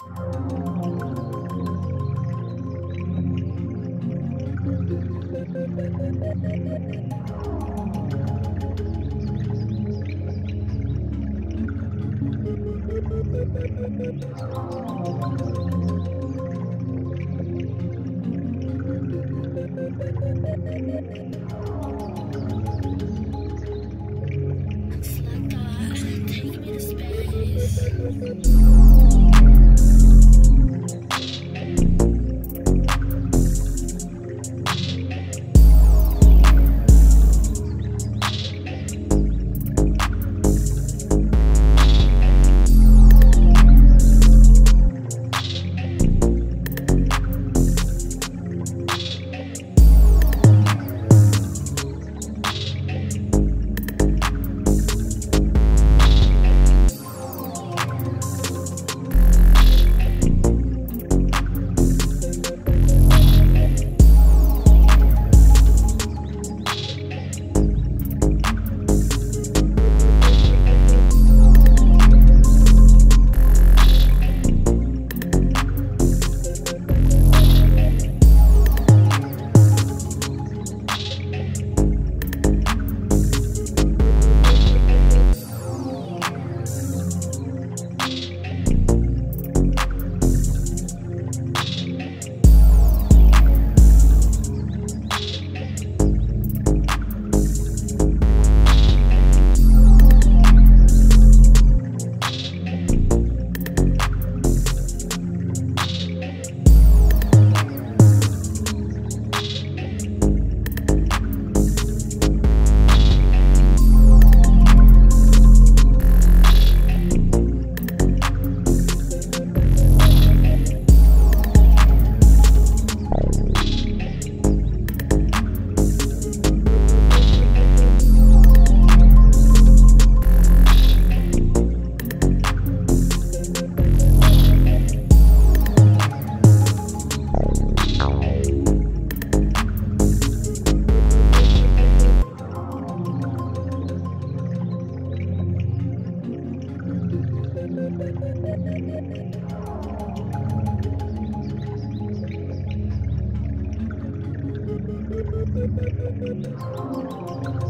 Uh, Take me to space. Thank you.